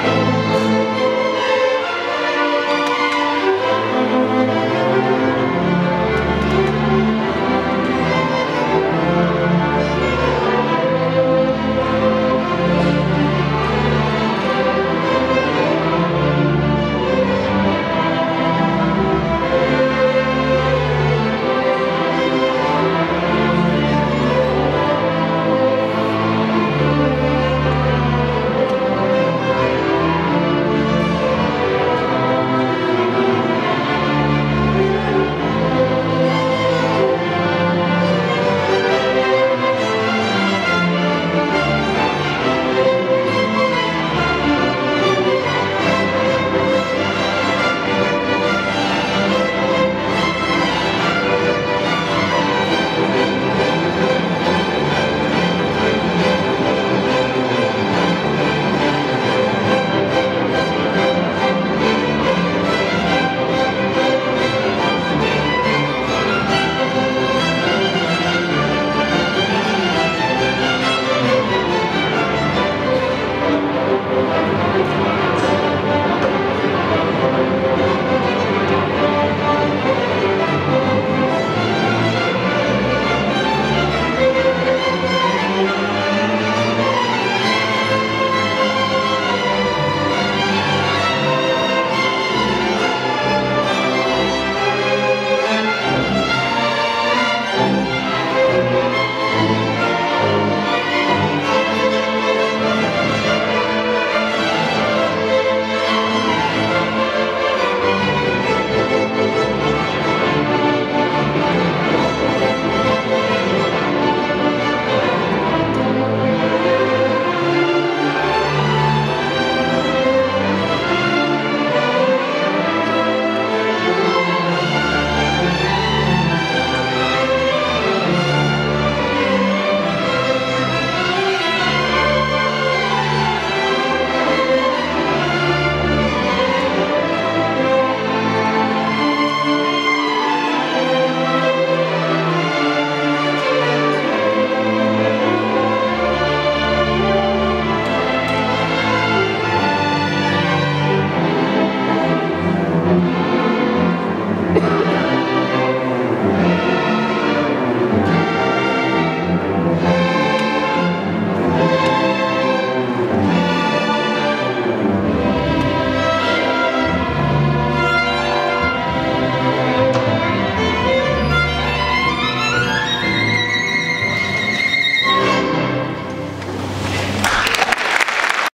Bye.